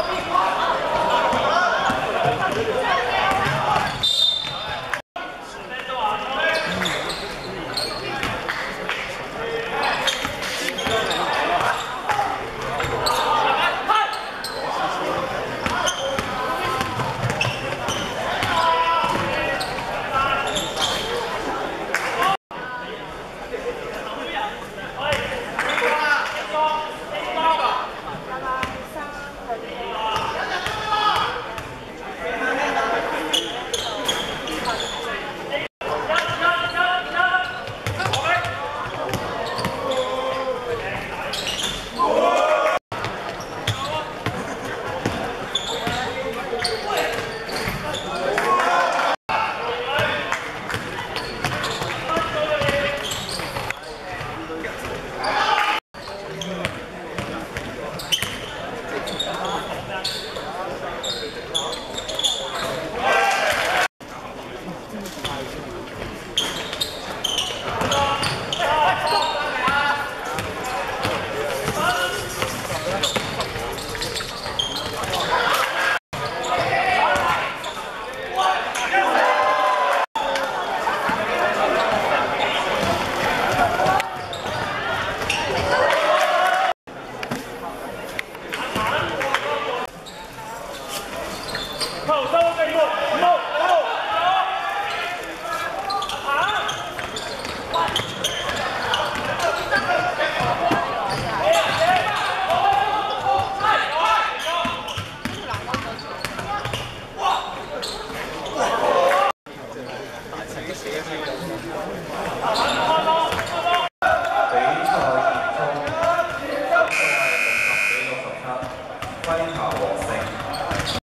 Happy